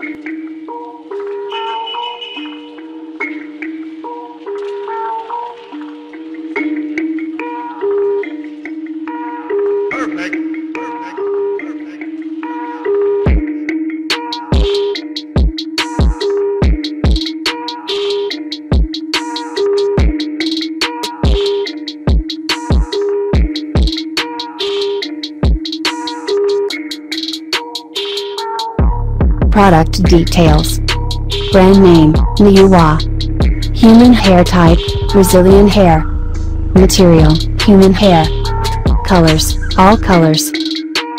Perfect. Product details. Brand name, NYUWA. Human hair type, Brazilian hair. Material, human hair. Colors, all colors.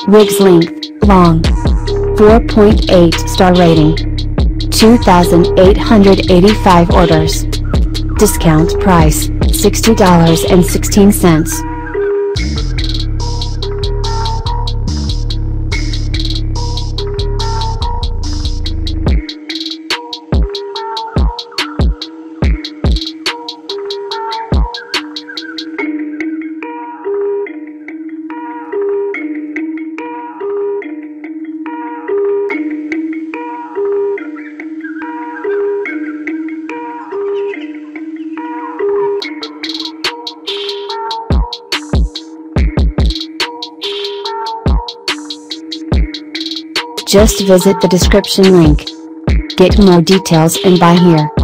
Wigs length, long. 4.8 star rating. 2,885 orders. Discount price, $60.16. Just visit the description link. Get more details and buy here.